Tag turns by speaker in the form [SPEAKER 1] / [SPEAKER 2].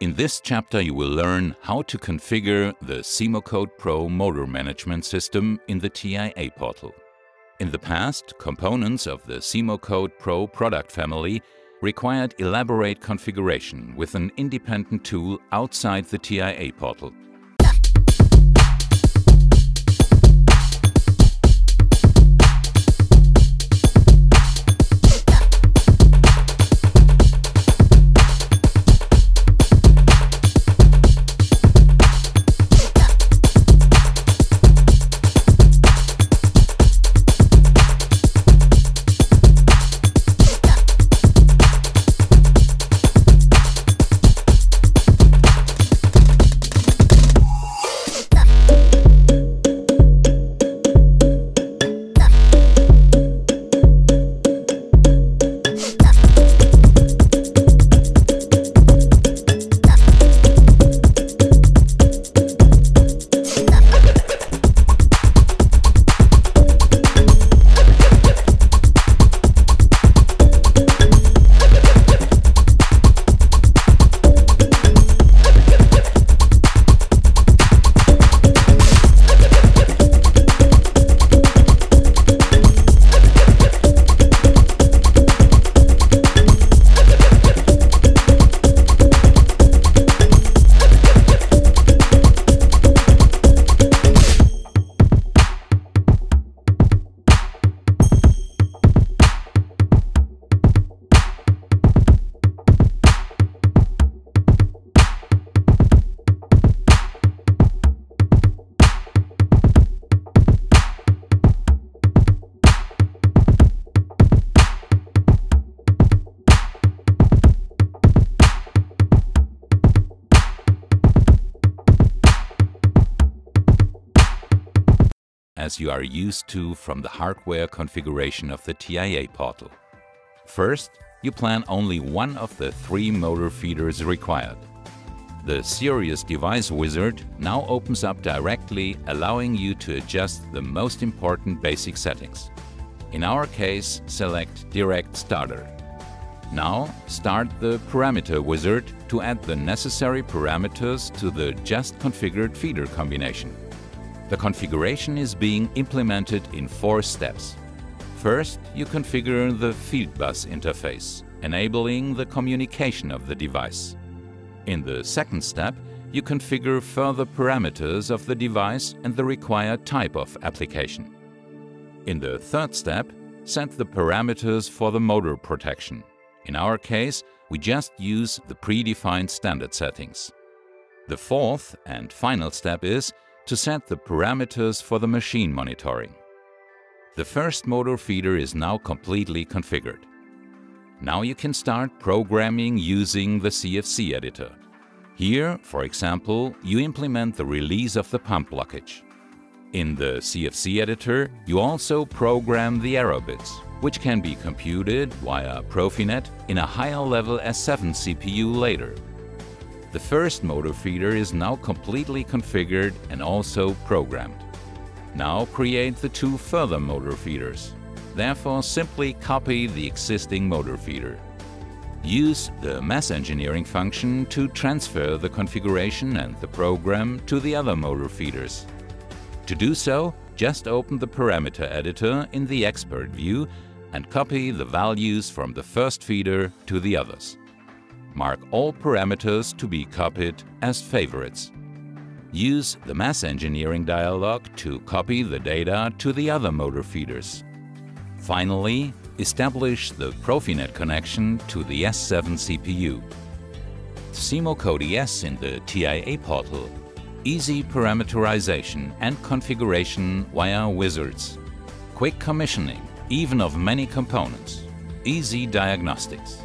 [SPEAKER 1] In this chapter you will learn how to configure the SIMOCODE Pro motor management system in the TIA portal. In the past, components of the SIMOCODE Pro product family required elaborate configuration with an independent tool outside the TIA portal. As you are used to from the hardware configuration of the TIA portal. First, you plan only one of the three motor feeders required. The SIRIUS Device Wizard now opens up directly, allowing you to adjust the most important basic settings. In our case, select Direct Starter. Now, start the Parameter Wizard to add the necessary parameters to the just configured feeder combination. The configuration is being implemented in four steps. First, you configure the Fieldbus interface, enabling the communication of the device. In the second step, you configure further parameters of the device and the required type of application. In the third step, set the parameters for the motor protection. In our case, we just use the predefined standard settings. The fourth and final step is to set the parameters for the machine monitoring. The first motor feeder is now completely configured. Now you can start programming using the CFC editor. Here, for example, you implement the release of the pump blockage. In the CFC editor, you also program the error bits, which can be computed via Profinet in a higher level S7 CPU later. The first motor feeder is now completely configured and also programmed. Now create the two further motor feeders. Therefore simply copy the existing motor feeder. Use the mass engineering function to transfer the configuration and the program to the other motor feeders. To do so, just open the parameter editor in the expert view and copy the values from the first feeder to the others. Mark all parameters to be copied as favorites. Use the mass engineering dialog to copy the data to the other motor feeders. Finally, establish the Profinet connection to the S7 CPU. SIMOCODE ES in the TIA portal. Easy parameterization and configuration via wizards. Quick commissioning, even of many components. Easy diagnostics.